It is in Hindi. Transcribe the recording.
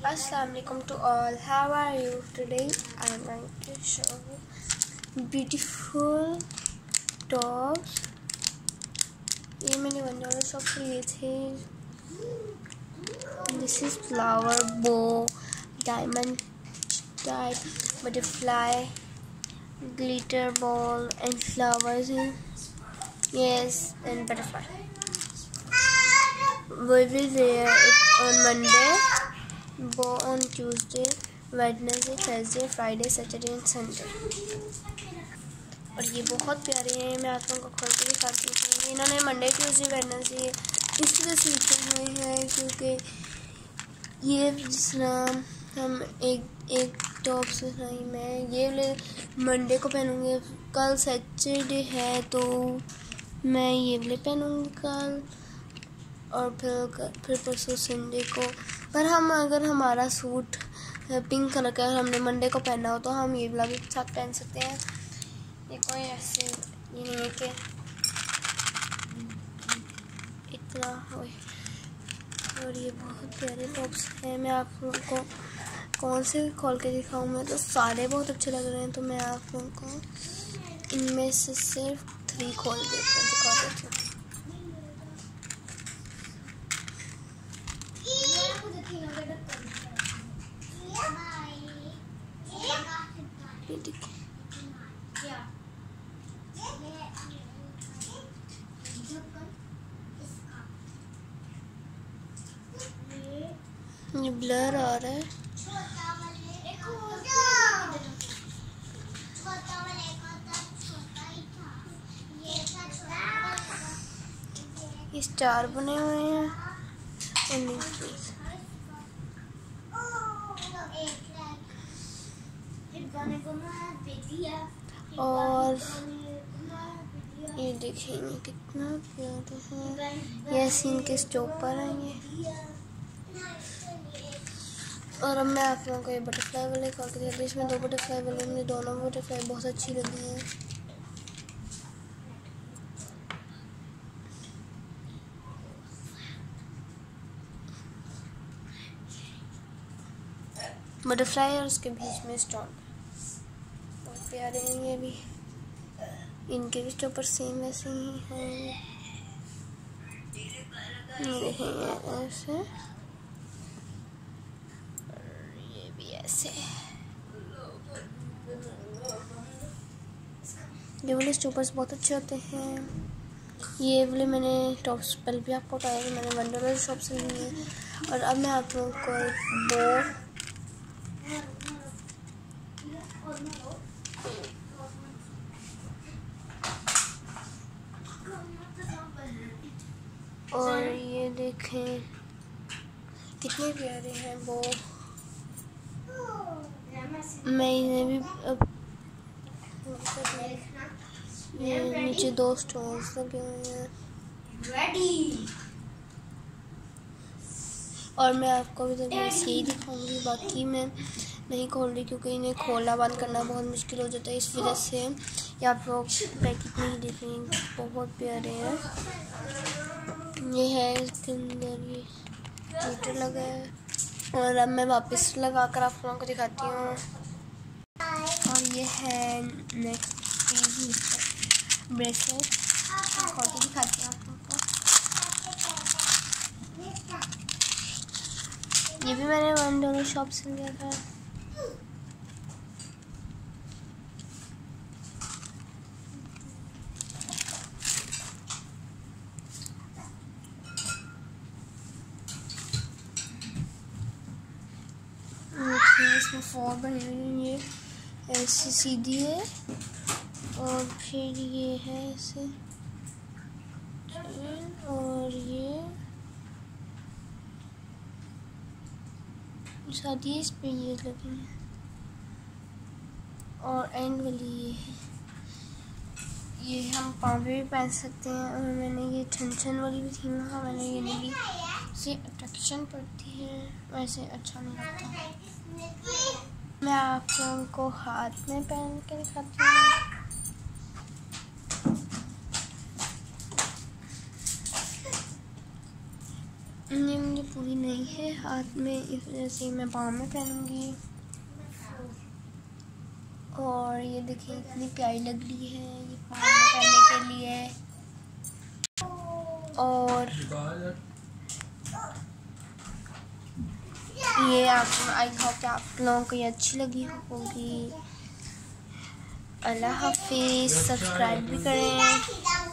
Assalamualaikum to all. How are you today? I'm going to show beautiful tops. ये मैंने वन डॉलर शॉप से लिए थे this is flower bow diamond type butterfly glitter ball and flowers in yes and butterfly we will wear it on monday go on tuesday, wednesday, thursday, friday, saturday and sunday. और ये बहुत प्यारे हैं, मैं आप लोगों को खोल के दिखाती हूँ इन्होंने मंडे ट्यूसडे वेडनेसडे इस तरह से लिखे हुए हैं, क्योंकि ये जिस तरह हम एक एक टॉप से नहीं, मैं ये ले मंडे को पहनूँगी। कल सैटरडे है तो मैं ये वाले पहनूँगी कल। और फिर फिर परसों संडे को पर हम अगर हमारा सूट पिंक कलर का हमने मंडे को पहना हो तो हम ये वाला भी साथ पहन सकते हैं। ये कोई ऐसे ये नहीं है कि इतना हो और ये बहुत प्यारे टॉप्स हैं। मैं आप लोगों को कौन से खोल के दिखाऊँ? मैं तो सारे बहुत अच्छे लग रहे हैं तो मैं आप लोगों को इनमें से सिर्फ़ थ्री खोल देकर दिखा देती हूँ। ये ब्लर आ रहा है। ये स्टार बने हुए हैं। और ये देखेंगे कितना प्यारे हैं। ये सीन के स्टॉपर हैं ये? और अब मैं आप लोगों को ये बटरफ्लाई वाले खोल के दिखाती इसमें दो बटरफ्लाई वाले मुझे दोनों बटरफ्लाई बहुत अच्छी लगी हैं। बटरफ्लाई और उसके बीच में स्टोन बहुत प्यारे हैं ये भी। इनके भी स्टॉपर सेम वैसे ही हैं ऐसे। ऐसे ये वाले स्टॉपर्स बहुत अच्छे होते हैं। ये वाले मैंने टॉप पहले भी आपको बताया कि मैंने वन शॉप से लिए और अब मैं आप लोगों को एक दो और ये देखें। कितने प्यारे हैं वो मैं इन्हें भी अब ये नीचे दो स्टोन्स लगे हुए हैं। और मैं आपको भी तो बस यही दिखाऊँगी बाकी मैं नहीं खोल रही क्योंकि इन्हें खोलना बंद करना बहुत मुश्किल हो जाता है इस वजह से ये आप लोग पैकेट नहीं देख रहे बहुत प्यारे हैं। ये है इसके अंदर ये लगा है। और अब मैं वापस लगा कर आप लोगों को दिखाती हूँ। और ये है नेक्स्ट ब्रेसलेट दिखाती हूँ आप लोगों को। ये भी मैंने वन डॉलर शॉप से लिया था। इसमें फोर बनी ये ऐसी सीधी है और फिर ये है ऐसे और ये शादी इस पे ये लगी है और एंड वाली ये है। ये हम पाँव भी पहन सकते हैं और मैंने ये छन छन वाली भी थी वहाँ मैंने ये नहीं ली। अट्रैक्शन पड़ती है, वैसे अच्छा नहीं लगता। मैं आप लोगों को हाथ में पहन के दिखाती हूँ। मुझे पूरी नहीं है हाथ में, इस वजह से मैं पाँव में पहनूँगी। और ये देखिए, इतनी प्यारी लग रही है, ये पाँव में पहनने के लिए। और ये आप, आई होप आप लोगों को ये अच्छी लगी होगी। अल्लाह हाफिज़ सब्सक्राइब भी करें।